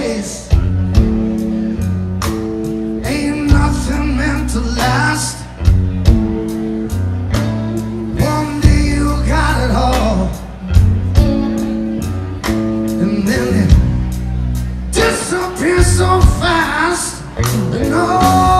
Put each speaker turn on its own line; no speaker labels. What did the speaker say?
days ain't nothing meant to last. One day you got it all, and then it disappears so fast. And oh.